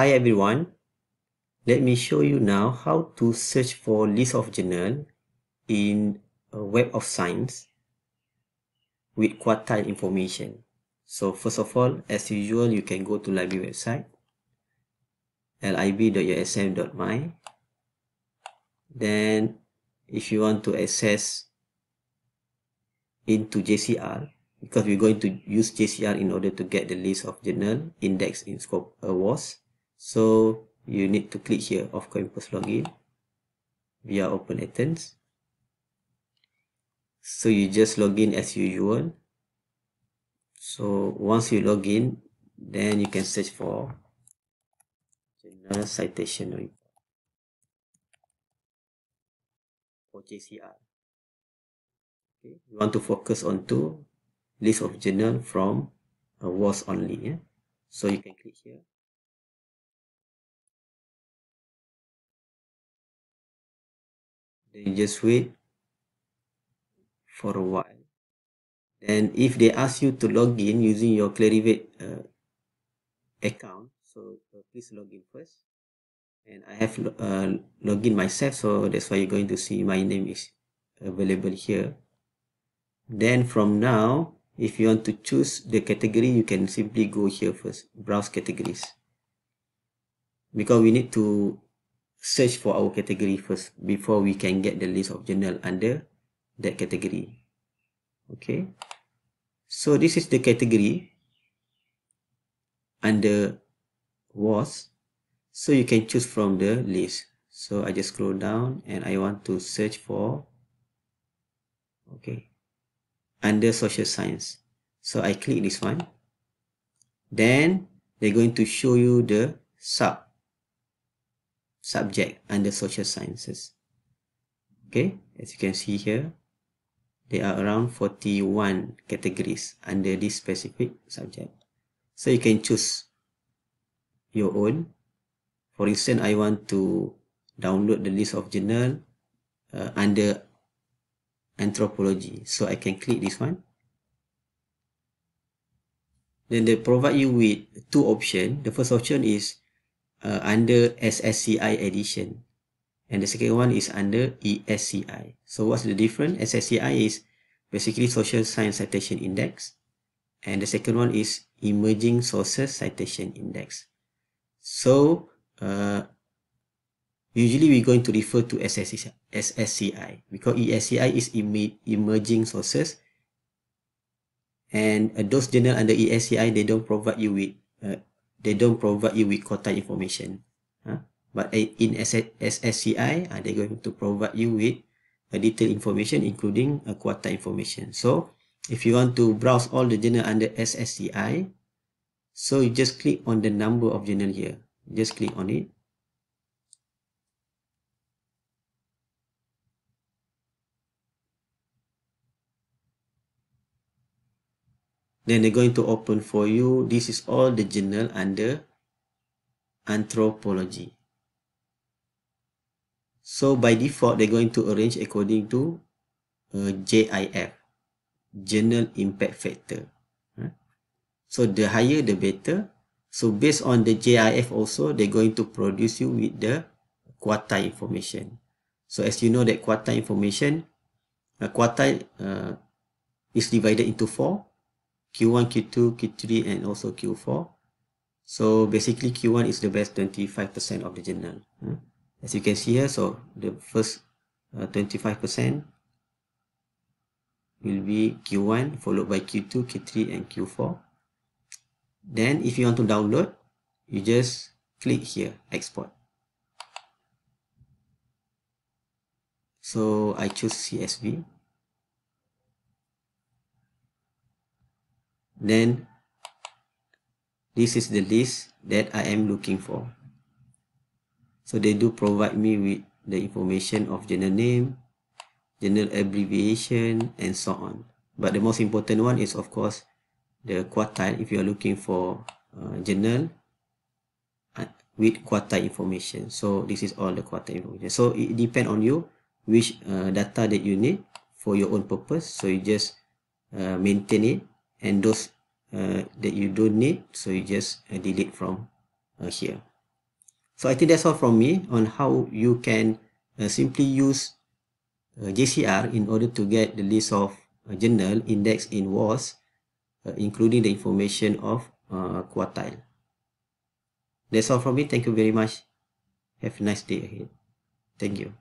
Hi everyone. Let me show you now how to search for list of journal in Web of Science with quartile information. So first of all, as usual, you can go to library website lib.usm.my then if you want to access into JCR because we're going to use JCR in order to get the list of journal index in scope awards so you need to click here of campus login via open Athens so you just log in as usual so once you log in then you can search for journal citation report for JCR okay we want to focus on two list of journal from uh, WoS only yeah? so you can click here then just wait for a while. And if they ask you to log in using your Clarivate uh, account so uh, please log in first. And I have uh, log in myself so that's why you're going to see my name is available here. Then from now if you want to choose the category you can simply go here first browse categories. Because we need to search for our category first before we can get the list of journal under that category. Okay? So this is the category under WoS. So you can choose from the list. So i just scroll down and i want to search for okay under social science. So i click this one. Then they're going to show you the sub subject under social sciences. Okay? As you can see here there are around 41 categories under this specific subject. So you can choose your own. For instance i want to download the list of journal uh, under anthropology. So i can click this one. Then they provide you with two options the first option is uh, under ssci edition. And the second one is under esci so what's the difference? Ssci is basically social science citation index. And the second one is emerging sources citation index. So uh, usually we're going to refer to SSCI, SSCI because ESCI is emerging sources. And uh, those journal under ESCI they don't provide you with uh, they don't provide you with quota information. But in SSCI uh, they're going to provide you with a detailed information including a quota information. So if you want to browse all the journal under SSCI so you just click on the number of journal here. Just click on it then they're going to open for you. This is all the journal under anthropology. So by default they're going to arrange according to uh, JIF journal impact factor. So the higher the better. So based on the JIF also they're going to produce you with the quartile information. So as you know that quartile information a quartile uh, is divided into four Q1, Q2, Q3, and also Q4. So basically Q1 is the best 25% of the journal. As you can see here, so the first 25% uh, will be Q1 followed by Q2, Q3, and Q4. Then if you want to download, you just click here, export. So I choose CSV. Then this is the list that I am looking for. So they do provide me with the information of journal name, journal abbreviation, and so on. But the most important one is of course the quartile if you are looking for uh, journal uh, with quartile information. So this is all the quartile information. So it depends on you which uh, data that you need for your own purpose. So you just uh, maintain it and those uh, that you don't need so you just uh, delete from uh, here So I think that's all from me on how you can uh, simply use uh, JCR in order to get the list of uh, journal indexed in uh, including the information of quartile. That's all from me. Thank you very much. Have a nice day ahead. Thank you.